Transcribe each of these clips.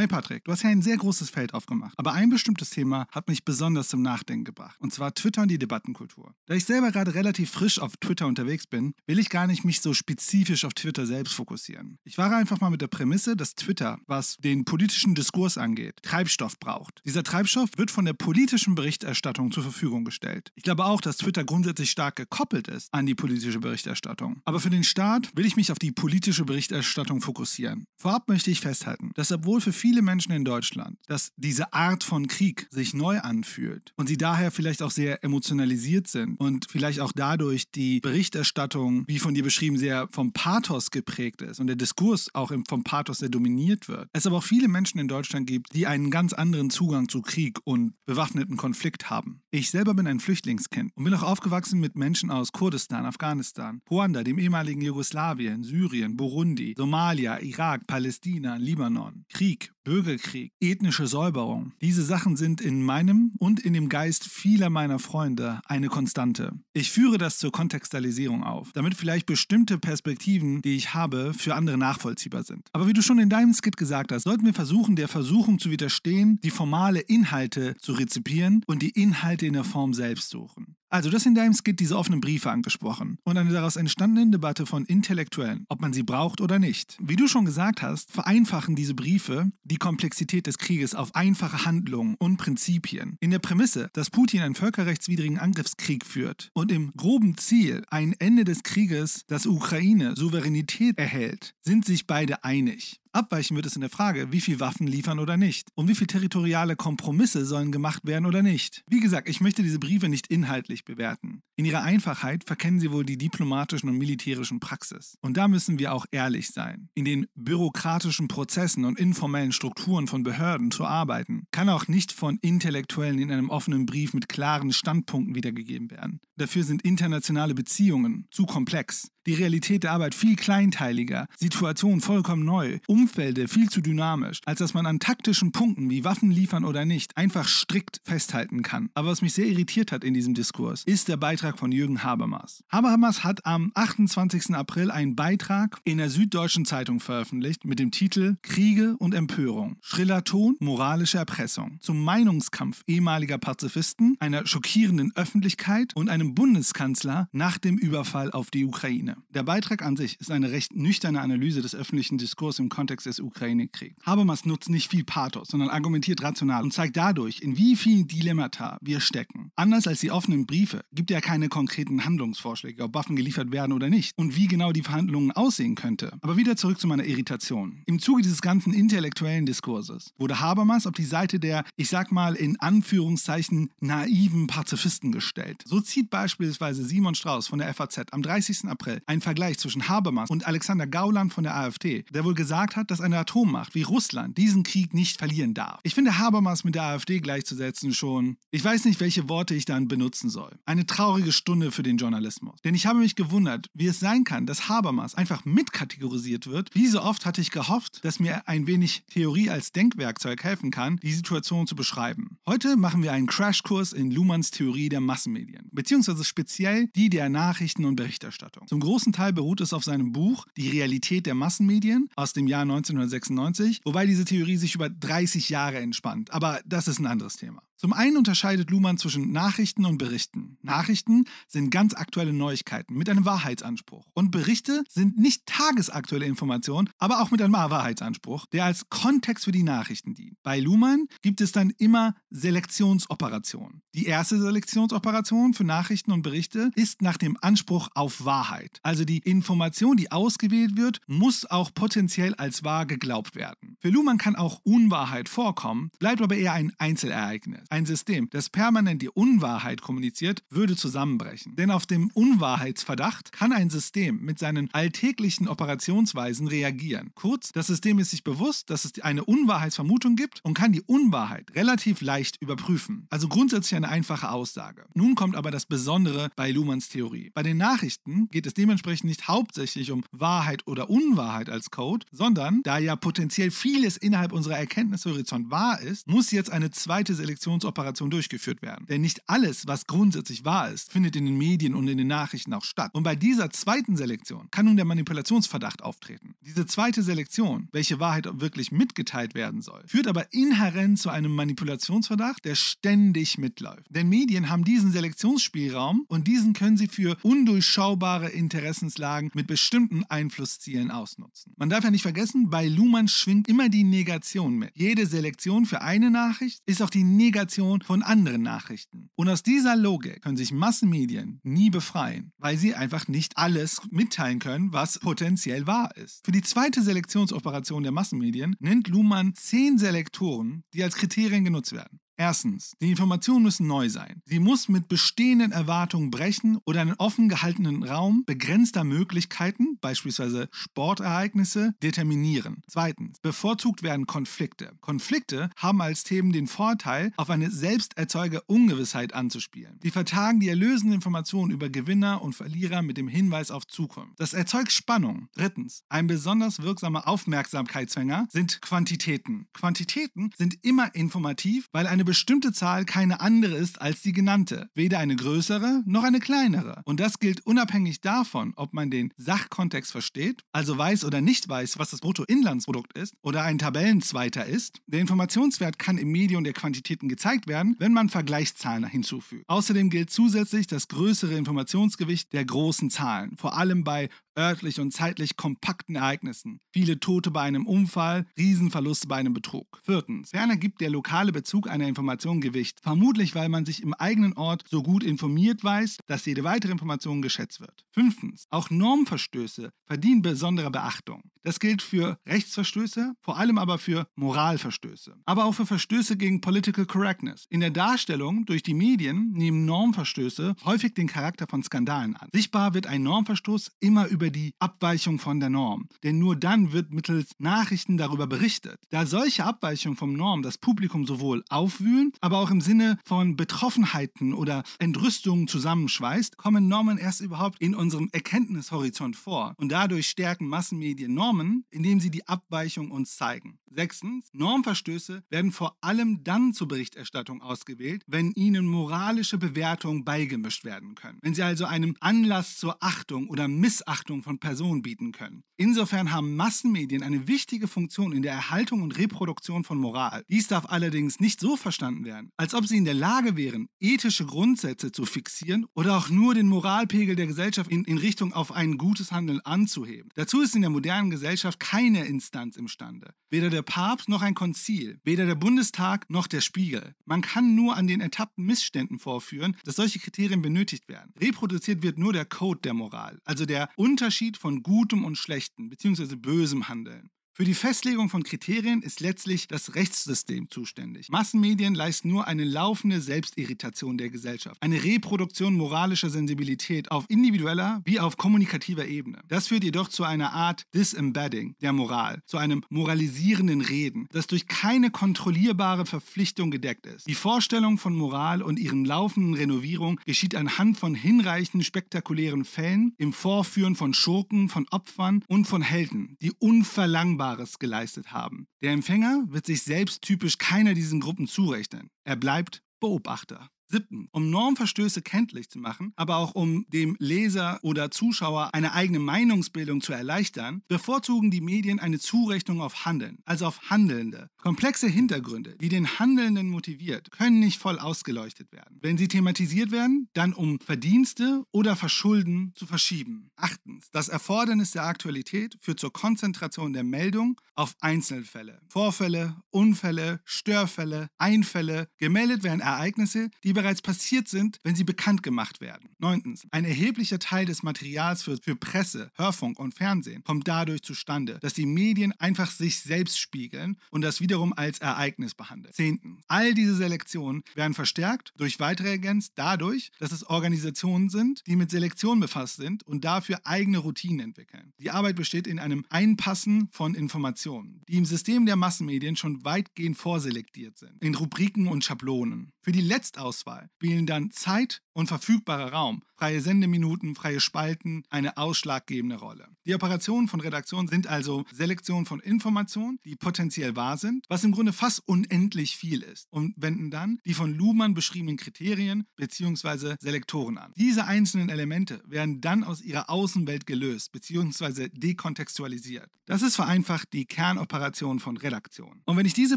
Hey Patrick, du hast ja ein sehr großes Feld aufgemacht, aber ein bestimmtes Thema hat mich besonders zum Nachdenken gebracht, und zwar Twitter und die Debattenkultur. Da ich selber gerade relativ frisch auf Twitter unterwegs bin, will ich gar nicht mich so spezifisch auf Twitter selbst fokussieren. Ich war einfach mal mit der Prämisse, dass Twitter, was den politischen Diskurs angeht, Treibstoff braucht. Dieser Treibstoff wird von der politischen Berichterstattung zur Verfügung gestellt. Ich glaube auch, dass Twitter grundsätzlich stark gekoppelt ist an die politische Berichterstattung. Aber für den Start will ich mich auf die politische Berichterstattung fokussieren. Vorab möchte ich festhalten, dass obwohl für viele Menschen in Deutschland, dass diese Art von Krieg sich neu anfühlt und sie daher vielleicht auch sehr emotionalisiert sind und vielleicht auch dadurch die Berichterstattung, wie von dir beschrieben, sehr vom Pathos geprägt ist und der Diskurs auch vom Pathos sehr dominiert wird. Es aber auch viele Menschen in Deutschland gibt, die einen ganz anderen Zugang zu Krieg und bewaffneten Konflikt haben. Ich selber bin ein Flüchtlingskind und bin auch aufgewachsen mit Menschen aus Kurdistan, Afghanistan, Ruanda, dem ehemaligen Jugoslawien, Syrien, Burundi, Somalia, Irak, Palästina, Libanon. Krieg, Bürgerkrieg, ethnische Säuberung. Diese Sachen sind in meinem und in dem Geist vieler meiner Freunde eine Konstante. Ich führe das zur Kontextualisierung auf, damit vielleicht bestimmte Perspektiven, die ich habe, für andere nachvollziehbar sind. Aber wie du schon in deinem Skit gesagt hast, sollten wir versuchen, der Versuchung zu widerstehen, die formale Inhalte zu rezipieren und die Inhalte in der Form selbst suchen. Also, du hast in deinem Skit diese offenen Briefe angesprochen und eine daraus entstandene Debatte von Intellektuellen, ob man sie braucht oder nicht. Wie du schon gesagt hast, vereinfachen diese Briefe die Komplexität des Krieges auf einfache Handlungen und Prinzipien. In der Prämisse, dass Putin einen völkerrechtswidrigen Angriffskrieg führt und im groben Ziel ein Ende des Krieges, das Ukraine Souveränität erhält, sind sich beide einig. Abweichen wird es in der Frage, wie viel Waffen liefern oder nicht und wie viel territoriale Kompromisse sollen gemacht werden oder nicht. Wie gesagt, ich möchte diese Briefe nicht inhaltlich bewerten. In ihrer Einfachheit verkennen sie wohl die diplomatischen und militärischen Praxis. Und da müssen wir auch ehrlich sein. In den bürokratischen Prozessen und informellen Strukturen von Behörden zu arbeiten, kann auch nicht von Intellektuellen in einem offenen Brief mit klaren Standpunkten wiedergegeben werden. Dafür sind internationale Beziehungen zu komplex, die Realität der Arbeit viel kleinteiliger, Situationen vollkommen neu, Umfelde viel zu dynamisch, als dass man an taktischen Punkten wie Waffen liefern oder nicht einfach strikt festhalten kann. Aber was mich sehr irritiert hat in diesem Diskurs, ist der Beitrag von Jürgen Habermas. Habermas hat am 28. April einen Beitrag in der Süddeutschen Zeitung veröffentlicht mit dem Titel Kriege und Empörung. Schriller Ton, moralische Erpressung. Zum Meinungskampf ehemaliger Pazifisten, einer schockierenden Öffentlichkeit und einem Bundeskanzler nach dem Überfall auf die Ukraine. Ukraine. Der Beitrag an sich ist eine recht nüchterne Analyse des öffentlichen Diskurs im Kontext des Ukraine-Kriegs. Habermas nutzt nicht viel Pathos, sondern argumentiert rational und zeigt dadurch, in wie vielen Dilemmata wir stecken. Anders als die offenen Briefe gibt er keine konkreten Handlungsvorschläge, ob Waffen geliefert werden oder nicht und wie genau die Verhandlungen aussehen könnte. Aber wieder zurück zu meiner Irritation. Im Zuge dieses ganzen intellektuellen Diskurses wurde Habermas auf die Seite der, ich sag mal in Anführungszeichen, naiven Pazifisten gestellt. So zieht beispielsweise Simon Strauß von der FAZ am 30. April ein Vergleich zwischen Habermas und Alexander Gauland von der AfD, der wohl gesagt hat, dass eine Atommacht wie Russland diesen Krieg nicht verlieren darf. Ich finde Habermas mit der AfD gleichzusetzen schon, ich weiß nicht, welche Worte ich dann benutzen soll. Eine traurige Stunde für den Journalismus. Denn ich habe mich gewundert, wie es sein kann, dass Habermas einfach mitkategorisiert wird. Wie so oft hatte ich gehofft, dass mir ein wenig Theorie als Denkwerkzeug helfen kann, die Situation zu beschreiben. Heute machen wir einen Crashkurs in Luhmanns Theorie der Massenmedien, beziehungsweise speziell die der Nachrichten und Berichterstattung. Zum großen Teil beruht es auf seinem Buch Die Realität der Massenmedien aus dem Jahr 1996, wobei diese Theorie sich über 30 Jahre entspannt. Aber das ist ein anderes Thema. Zum einen unterscheidet Luhmann zwischen Nachrichten und Berichten. Nachrichten sind ganz aktuelle Neuigkeiten mit einem Wahrheitsanspruch. Und Berichte sind nicht tagesaktuelle Informationen, aber auch mit einem Wahrheitsanspruch, der als Kontext für die Nachrichten dient. Bei Luhmann gibt es dann immer Selektionsoperationen. Die erste Selektionsoperation für Nachrichten und Berichte ist nach dem Anspruch auf Wahrheit. Also die Information, die ausgewählt wird, muss auch potenziell als wahr geglaubt werden. Für Luhmann kann auch Unwahrheit vorkommen, bleibt aber eher ein Einzelereignis. Ein System, das permanent die Unwahrheit kommuniziert, würde zusammenbrechen. Denn auf dem Unwahrheitsverdacht kann ein System mit seinen alltäglichen Operationsweisen reagieren. Kurz, das System ist sich bewusst, dass es eine Unwahrheitsvermutung gibt und kann die Unwahrheit relativ leicht überprüfen. Also grundsätzlich eine einfache Aussage. Nun kommt aber das Besondere bei Luhmanns Theorie. Bei den Nachrichten geht es dementsprechend nicht hauptsächlich um Wahrheit oder Unwahrheit als Code, sondern da ja potenziell viel vieles innerhalb unserer Erkenntnishorizont wahr ist, muss jetzt eine zweite Selektionsoperation durchgeführt werden. Denn nicht alles, was grundsätzlich wahr ist, findet in den Medien und in den Nachrichten auch statt. Und bei dieser zweiten Selektion kann nun der Manipulationsverdacht auftreten. Diese zweite Selektion, welche Wahrheit wirklich mitgeteilt werden soll, führt aber inhärent zu einem Manipulationsverdacht, der ständig mitläuft. Denn Medien haben diesen Selektionsspielraum und diesen können sie für undurchschaubare Interessenslagen mit bestimmten Einflusszielen ausnutzen. Man darf ja nicht vergessen, bei Luhmann schwingt immer die Negation mit. Jede Selektion für eine Nachricht ist auch die Negation von anderen Nachrichten. Und aus dieser Logik können sich Massenmedien nie befreien, weil sie einfach nicht alles mitteilen können, was potenziell wahr ist. Für die zweite Selektionsoperation der Massenmedien nennt Luhmann zehn Selektoren, die als Kriterien genutzt werden. Erstens, die Informationen müssen neu sein. Sie muss mit bestehenden Erwartungen brechen oder einen offen gehaltenen Raum begrenzter Möglichkeiten, beispielsweise Sportereignisse, determinieren. Zweitens, bevorzugt werden Konflikte. Konflikte haben als Themen den Vorteil, auf eine selbst erzeugte Ungewissheit anzuspielen. Sie vertagen die erlösenden Informationen über Gewinner und Verlierer mit dem Hinweis auf Zukunft. Das erzeugt Spannung. Drittens, ein besonders wirksamer Aufmerksamkeitsfänger sind Quantitäten. Quantitäten sind immer informativ, weil eine bestimmte Zahl keine andere ist als die genannte. Weder eine größere noch eine kleinere. Und das gilt unabhängig davon, ob man den Sachkontext versteht, also weiß oder nicht weiß, was das Bruttoinlandsprodukt ist oder ein Tabellenzweiter ist. Der Informationswert kann im Medium der Quantitäten gezeigt werden, wenn man Vergleichszahlen hinzufügt. Außerdem gilt zusätzlich das größere Informationsgewicht der großen Zahlen, vor allem bei örtlich und zeitlich kompakten Ereignissen. Viele Tote bei einem Unfall, Riesenverluste bei einem Betrug. Viertens. Ferner gibt der lokale Bezug einer Information Gewicht. Vermutlich, weil man sich im eigenen Ort so gut informiert weiß, dass jede weitere Information geschätzt wird. Fünftens. Auch Normverstöße verdienen besondere Beachtung. Das gilt für Rechtsverstöße, vor allem aber für Moralverstöße. Aber auch für Verstöße gegen Political Correctness. In der Darstellung durch die Medien nehmen Normverstöße häufig den Charakter von Skandalen an. Sichtbar wird ein Normverstoß immer über die Abweichung von der Norm. Denn nur dann wird mittels Nachrichten darüber berichtet. Da solche Abweichungen vom Norm das Publikum sowohl aufwühlen, aber auch im Sinne von Betroffenheiten oder Entrüstungen zusammenschweißt, kommen Normen erst überhaupt in unserem Erkenntnishorizont vor. Und dadurch stärken Massenmedien Normen, indem sie die Abweichung uns zeigen. Sechstens, Normverstöße werden vor allem dann zur Berichterstattung ausgewählt, wenn ihnen moralische Bewertungen beigemischt werden können. Wenn sie also einem Anlass zur Achtung oder Missachtung von Personen bieten können. Insofern haben Massenmedien eine wichtige Funktion in der Erhaltung und Reproduktion von Moral. Dies darf allerdings nicht so verstanden werden, als ob sie in der Lage wären, ethische Grundsätze zu fixieren oder auch nur den Moralpegel der Gesellschaft in, in Richtung auf ein gutes Handeln anzuheben. Dazu ist in der modernen Gesellschaft keine Instanz imstande. Weder der Papst noch ein Konzil, weder der Bundestag noch der Spiegel. Man kann nur an den ertappten Missständen vorführen, dass solche Kriterien benötigt werden. Reproduziert wird nur der Code der Moral, also der Unterschied von gutem und schlechtem bzw. bösem Handeln. Für die Festlegung von Kriterien ist letztlich das Rechtssystem zuständig. Massenmedien leisten nur eine laufende Selbstirritation der Gesellschaft, eine Reproduktion moralischer Sensibilität auf individueller wie auf kommunikativer Ebene. Das führt jedoch zu einer Art Disembedding der Moral, zu einem moralisierenden Reden, das durch keine kontrollierbare Verpflichtung gedeckt ist. Die Vorstellung von Moral und ihren laufenden Renovierung geschieht anhand von hinreichend spektakulären Fällen, im Vorführen von Schurken, von Opfern und von Helden, die unverlangbar Wunderbares geleistet haben. Der Empfänger wird sich selbst typisch keiner diesen Gruppen zurechnen. Er bleibt Beobachter. Siebten, um Normverstöße kenntlich zu machen, aber auch um dem Leser oder Zuschauer eine eigene Meinungsbildung zu erleichtern, bevorzugen die Medien eine Zurechnung auf Handeln, also auf Handelnde. Komplexe Hintergründe, die den Handelnden motiviert, können nicht voll ausgeleuchtet werden. Wenn sie thematisiert werden, dann um Verdienste oder Verschulden zu verschieben. Achtens, das Erfordernis der Aktualität führt zur Konzentration der Meldung auf Einzelfälle. Vorfälle, Unfälle, Störfälle, Einfälle, gemeldet werden Ereignisse, die bereits passiert sind, wenn sie bekannt gemacht werden. Neuntens, ein erheblicher Teil des Materials für, für Presse, Hörfunk und Fernsehen kommt dadurch zustande, dass die Medien einfach sich selbst spiegeln und das wiederum als Ereignis behandeln. Zehntens, all diese Selektionen werden verstärkt durch weitere ergänzt dadurch, dass es Organisationen sind, die mit Selektion befasst sind und dafür eigene Routinen entwickeln. Die Arbeit besteht in einem Einpassen von Informationen, die im System der Massenmedien schon weitgehend vorselektiert sind, in Rubriken und Schablonen. Für die Letztauswahl Auswahl spielen dann Zeit und verfügbarer Raum, freie Sendeminuten, freie Spalten eine ausschlaggebende Rolle. Die Operationen von Redaktion sind also Selektion von Informationen, die potenziell wahr sind, was im Grunde fast unendlich viel ist, und wenden dann die von Luhmann beschriebenen Kriterien bzw. Selektoren an. Diese einzelnen Elemente werden dann aus ihrer Außenwelt gelöst bzw. dekontextualisiert. Das ist vereinfacht die Kernoperation von Redaktion. Und wenn ich diese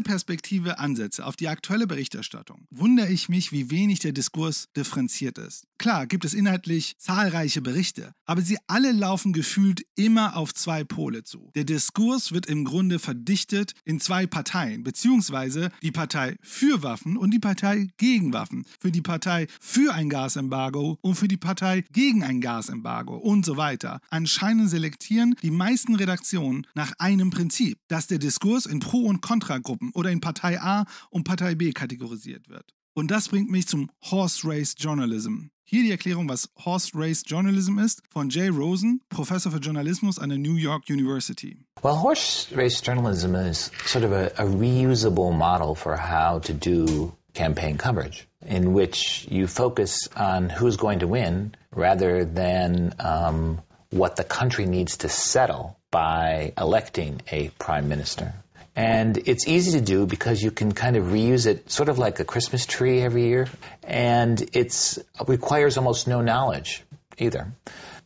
Perspektive ansetze auf die aktuelle Berichterstattung, wundere ich mich, wie wenig der Diskurs differenziert ist. Klar gibt es inhaltlich zahlreiche Berichte, aber sie alle laufen gefühlt immer auf zwei Pole zu. Der Diskurs wird im Grunde verdichtet in zwei Parteien, beziehungsweise die Partei für Waffen und die Partei gegen Waffen. Für die Partei für ein Gasembargo und für die Partei gegen ein Gasembargo und so weiter. Anscheinend selektieren die meisten Redaktionen nach einem Prinzip, dass der Diskurs in Pro- und Kontragruppen oder in Partei A und Partei B kategorisiert wird. Und das bringt mich zum Horse Race Journalism. Hier die Erklärung, was Horse Race Journalism ist, von Jay Rosen, Professor für Journalismus an der New York University. Well, horse race journalism is sort of a, a reusable model for how to do campaign coverage, in which you focus on who's going to win rather than um, what the country needs to settle by electing a prime minister. And it's easy to do because you can kind of reuse it sort of like a Christmas tree every year. And it requires almost no knowledge either.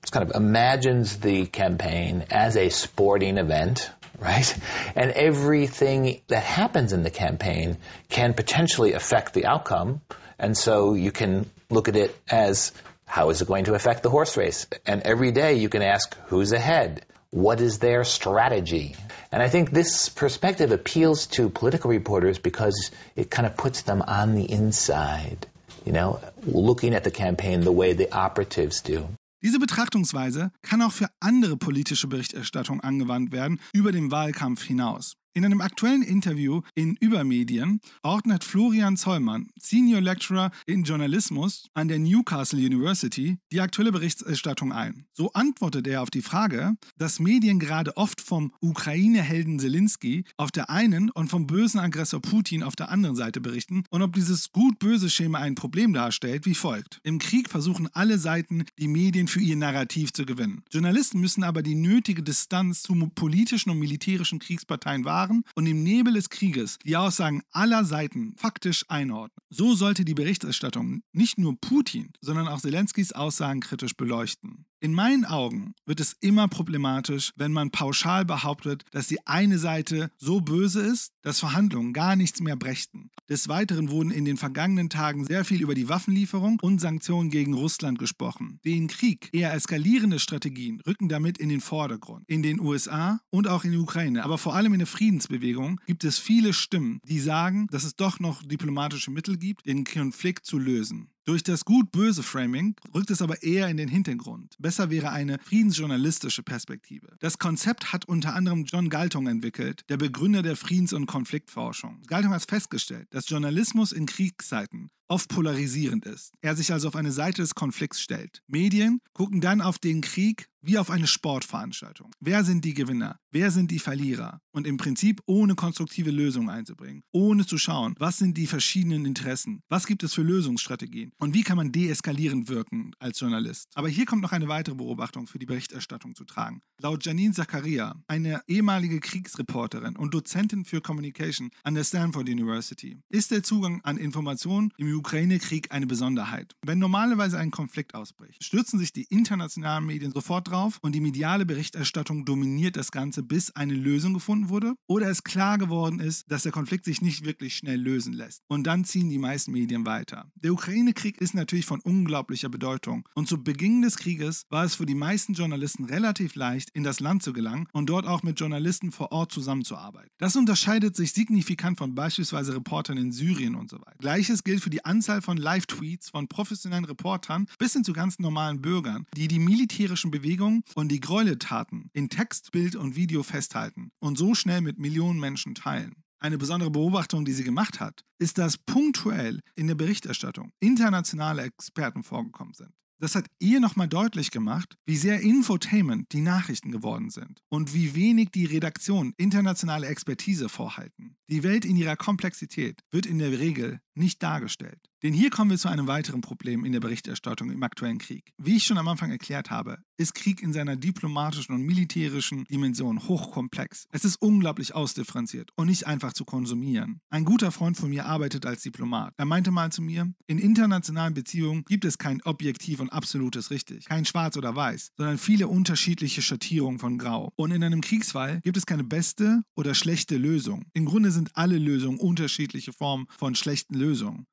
It kind of imagines the campaign as a sporting event, right? And everything that happens in the campaign can potentially affect the outcome. And so you can look at it as how is it going to affect the horse race? And every day you can ask who's ahead? What is their strategy? And I think this perspective appeals to political reporters because it kind of puts them on the inside, you know, looking at the campaign the way the operatives do. Diese Betrachtungsweise kann auch für andere politische Berichterstattung angewandt werden über den Wahlkampf hinaus. In einem aktuellen Interview in Übermedien ordnet Florian Zollmann, Senior Lecturer in Journalismus an der Newcastle University, die aktuelle Berichterstattung ein. So antwortet er auf die Frage, dass Medien gerade oft vom Ukraine-Helden Zelensky auf der einen und vom bösen Aggressor Putin auf der anderen Seite berichten und ob dieses gut-böse Schema ein Problem darstellt, wie folgt. Im Krieg versuchen alle Seiten, die Medien für ihr Narrativ zu gewinnen. Journalisten müssen aber die nötige Distanz zu politischen und militärischen Kriegsparteien wahren und im Nebel des Krieges die Aussagen aller Seiten faktisch einordnen. So sollte die Berichterstattung nicht nur Putin, sondern auch Zelenskys Aussagen kritisch beleuchten. In meinen Augen wird es immer problematisch, wenn man pauschal behauptet, dass die eine Seite so böse ist, dass Verhandlungen gar nichts mehr brächten. Des Weiteren wurden in den vergangenen Tagen sehr viel über die Waffenlieferung und Sanktionen gegen Russland gesprochen. Den Krieg, eher eskalierende Strategien rücken damit in den Vordergrund. In den USA und auch in der Ukraine, aber vor allem in der Friedensbewegung gibt es viele Stimmen, die sagen, dass es doch noch diplomatische Mittel gibt, den Konflikt zu lösen. Durch das gut-böse Framing rückt es aber eher in den Hintergrund. Besser wäre eine friedensjournalistische Perspektive. Das Konzept hat unter anderem John Galtung entwickelt, der Begründer der Friedens- und Konfliktforschung. Galtung hat festgestellt, dass Journalismus in Kriegszeiten oft polarisierend ist. Er sich also auf eine Seite des Konflikts stellt. Medien gucken dann auf den Krieg wie auf eine Sportveranstaltung. Wer sind die Gewinner? Wer sind die Verlierer? Und im Prinzip ohne konstruktive Lösungen einzubringen. Ohne zu schauen, was sind die verschiedenen Interessen? Was gibt es für Lösungsstrategien? Und wie kann man deeskalierend wirken als Journalist? Aber hier kommt noch eine weitere Beobachtung für die Berichterstattung zu tragen. Laut Janine Zakaria, eine ehemalige Kriegsreporterin und Dozentin für Communication an der Stanford University, ist der Zugang an Informationen im Ukraine-Krieg eine Besonderheit. Wenn normalerweise ein Konflikt ausbricht, stürzen sich die internationalen Medien sofort drauf und die mediale Berichterstattung dominiert das Ganze, bis eine Lösung gefunden wurde oder es klar geworden ist, dass der Konflikt sich nicht wirklich schnell lösen lässt. Und dann ziehen die meisten Medien weiter. Der Ukraine-Krieg ist natürlich von unglaublicher Bedeutung und zu Beginn des Krieges war es für die meisten Journalisten relativ leicht, in das Land zu gelangen und dort auch mit Journalisten vor Ort zusammenzuarbeiten. Das unterscheidet sich signifikant von beispielsweise Reportern in Syrien und so weiter. Gleiches gilt für die Anzahl von Live-Tweets von professionellen Reportern bis hin zu ganz normalen Bürgern, die die militärischen Bewegungen und die Gräueltaten in Text, Bild und Video festhalten und so schnell mit Millionen Menschen teilen. Eine besondere Beobachtung, die sie gemacht hat, ist, dass punktuell in der Berichterstattung internationale Experten vorgekommen sind. Das hat ihr nochmal deutlich gemacht, wie sehr Infotainment die Nachrichten geworden sind und wie wenig die Redaktion internationale Expertise vorhalten. Die Welt in ihrer Komplexität wird in der Regel nicht dargestellt. Denn hier kommen wir zu einem weiteren Problem in der Berichterstattung im aktuellen Krieg. Wie ich schon am Anfang erklärt habe, ist Krieg in seiner diplomatischen und militärischen Dimension hochkomplex. Es ist unglaublich ausdifferenziert und nicht einfach zu konsumieren. Ein guter Freund von mir arbeitet als Diplomat. Er meinte mal zu mir, in internationalen Beziehungen gibt es kein objektiv und absolutes Richtig, kein Schwarz oder Weiß, sondern viele unterschiedliche Schattierungen von Grau. Und in einem Kriegsfall gibt es keine beste oder schlechte Lösung. Im Grunde sind alle Lösungen unterschiedliche Formen von schlechten Lösungen.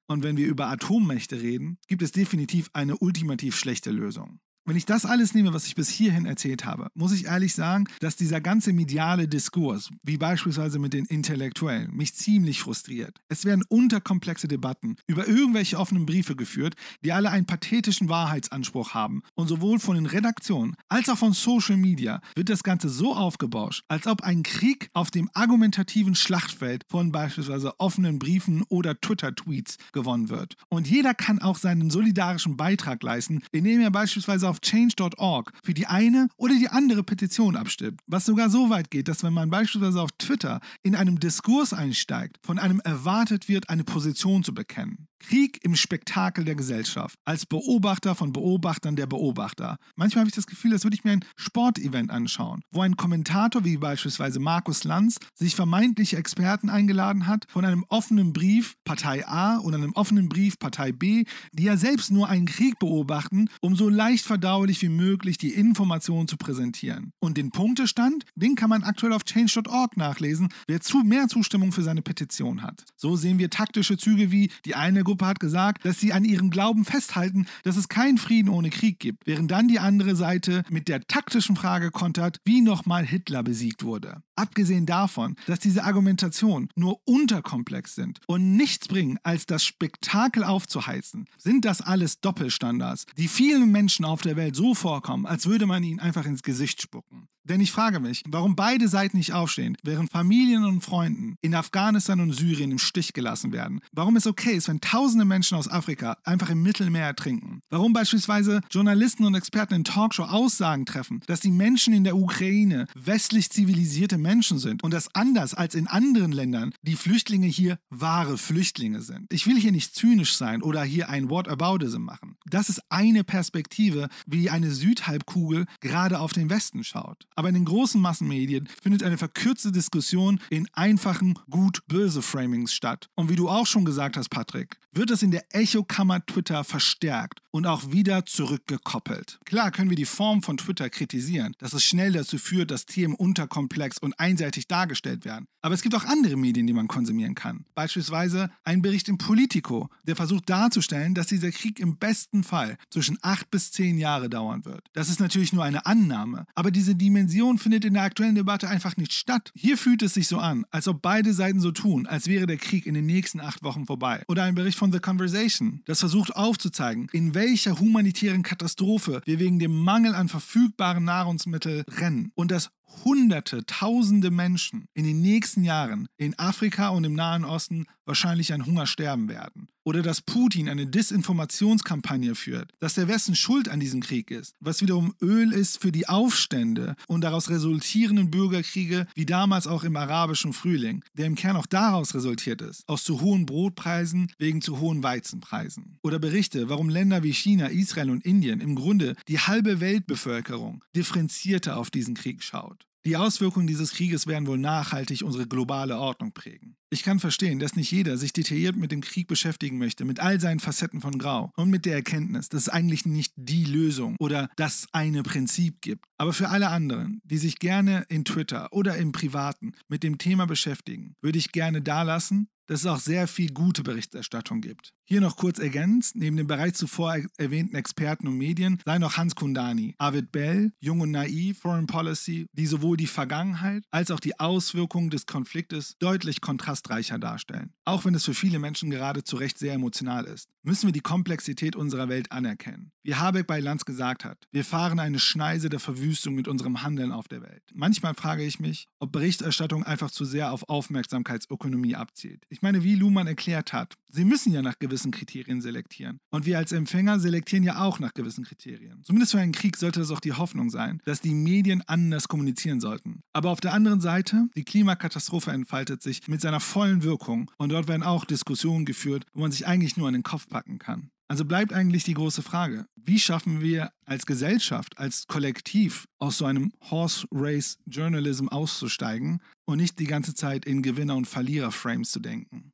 Und wenn wir über Atommächte reden, gibt es definitiv eine ultimativ schlechte Lösung. Wenn ich das alles nehme, was ich bis hierhin erzählt habe, muss ich ehrlich sagen, dass dieser ganze mediale Diskurs, wie beispielsweise mit den Intellektuellen, mich ziemlich frustriert. Es werden unterkomplexe Debatten über irgendwelche offenen Briefe geführt, die alle einen pathetischen Wahrheitsanspruch haben. Und sowohl von den Redaktionen als auch von Social Media wird das Ganze so aufgebauscht, als ob ein Krieg auf dem argumentativen Schlachtfeld von beispielsweise offenen Briefen oder Twitter-Tweets gewonnen wird. Und jeder kann auch seinen solidarischen Beitrag leisten, indem er beispielsweise auf auf change.org für die eine oder die andere Petition abstimmt. Was sogar so weit geht, dass wenn man beispielsweise auf Twitter in einem Diskurs einsteigt, von einem erwartet wird, eine Position zu bekennen. Krieg im Spektakel der Gesellschaft. Als Beobachter von Beobachtern der Beobachter. Manchmal habe ich das Gefühl, als würde ich mir ein Sportevent anschauen, wo ein Kommentator wie beispielsweise Markus Lanz sich vermeintliche Experten eingeladen hat, von einem offenen Brief Partei A und einem offenen Brief Partei B, die ja selbst nur einen Krieg beobachten, um so leicht verdaulich wie möglich die Informationen zu präsentieren. Und den Punktestand, den kann man aktuell auf change.org nachlesen, wer zu mehr Zustimmung für seine Petition hat. So sehen wir taktische Züge wie die eine Gruppe hat gesagt, dass sie an ihrem Glauben festhalten, dass es keinen Frieden ohne Krieg gibt, während dann die andere Seite mit der taktischen Frage kontert, wie nochmal Hitler besiegt wurde. Abgesehen davon, dass diese Argumentationen nur unterkomplex sind und nichts bringen, als das Spektakel aufzuheizen, sind das alles Doppelstandards, die vielen Menschen auf der Welt so vorkommen, als würde man ihnen einfach ins Gesicht spucken. Denn ich frage mich, warum beide Seiten nicht aufstehen, während Familien und Freunden in Afghanistan und Syrien im Stich gelassen werden. Warum es okay ist, wenn tausende Menschen aus Afrika einfach im Mittelmeer ertrinken. Warum beispielsweise Journalisten und Experten in Talkshow Aussagen treffen, dass die Menschen in der Ukraine westlich zivilisierte Menschen sind und dass anders als in anderen Ländern die Flüchtlinge hier wahre Flüchtlinge sind. Ich will hier nicht zynisch sein oder hier ein Whataboutism machen. Das ist eine Perspektive, wie eine Südhalbkugel gerade auf den Westen schaut. Aber in den großen Massenmedien findet eine verkürzte Diskussion in einfachen Gut-Böse-Framings statt. Und wie du auch schon gesagt hast, Patrick, wird es in der Echokammer Twitter verstärkt und auch wieder zurückgekoppelt. Klar können wir die Form von Twitter kritisieren, dass es schnell dazu führt, dass Themen unterkomplex und einseitig dargestellt werden. Aber es gibt auch andere Medien, die man konsumieren kann. Beispielsweise ein Bericht im Politico, der versucht darzustellen, dass dieser Krieg im besten Fall zwischen acht bis zehn Jahre dauern wird. Das ist natürlich nur eine Annahme, aber diese Dimension findet in der aktuellen Debatte einfach nicht statt. Hier fühlt es sich so an, als ob beide Seiten so tun, als wäre der Krieg in den nächsten acht Wochen vorbei. Oder ein Bericht von von The Conversation, das versucht aufzuzeigen, in welcher humanitären Katastrophe wir wegen dem Mangel an verfügbaren Nahrungsmitteln rennen und dass Hunderte, Tausende Menschen in den nächsten Jahren in Afrika und im Nahen Osten wahrscheinlich an Hunger sterben werden. Oder dass Putin eine Disinformationskampagne führt, dass der Westen schuld an diesem Krieg ist, was wiederum Öl ist für die Aufstände und daraus resultierenden Bürgerkriege, wie damals auch im arabischen Frühling, der im Kern auch daraus resultiert ist, aus zu hohen Brotpreisen wegen zu hohen Weizenpreisen. Oder Berichte, warum Länder wie China, Israel und Indien im Grunde die halbe Weltbevölkerung differenzierter auf diesen Krieg schaut. Die Auswirkungen dieses Krieges werden wohl nachhaltig unsere globale Ordnung prägen. Ich kann verstehen, dass nicht jeder sich detailliert mit dem Krieg beschäftigen möchte, mit all seinen Facetten von Grau und mit der Erkenntnis, dass es eigentlich nicht die Lösung oder das eine Prinzip gibt. Aber für alle anderen, die sich gerne in Twitter oder im Privaten mit dem Thema beschäftigen, würde ich gerne dalassen, dass es auch sehr viel gute Berichterstattung gibt. Hier noch kurz ergänzt, neben den bereits zuvor erwähnten Experten und Medien sei noch Hans Kundani, Arvid Bell, Jung und Naiv, Foreign Policy, die sowohl die Vergangenheit als auch die Auswirkungen des Konfliktes deutlich kontrastreicher darstellen. Auch wenn es für viele Menschen gerade zu Recht sehr emotional ist, müssen wir die Komplexität unserer Welt anerkennen. Wie Habeck bei Lanz gesagt hat, wir fahren eine Schneise der Verwüstung mit unserem Handeln auf der Welt. Manchmal frage ich mich, ob Berichterstattung einfach zu sehr auf Aufmerksamkeitsökonomie abzielt. Ich meine, wie Luhmann erklärt hat, sie müssen ja nach gewissen gewissen Kriterien selektieren. Und wir als Empfänger selektieren ja auch nach gewissen Kriterien. Zumindest für einen Krieg sollte das auch die Hoffnung sein, dass die Medien anders kommunizieren sollten. Aber auf der anderen Seite, die Klimakatastrophe entfaltet sich mit seiner vollen Wirkung und dort werden auch Diskussionen geführt, wo man sich eigentlich nur an den Kopf packen kann. Also bleibt eigentlich die große Frage, wie schaffen wir als Gesellschaft, als Kollektiv aus so einem Horse Race Journalism auszusteigen und nicht die ganze Zeit in Gewinner- und Verlierer-Frames zu denken?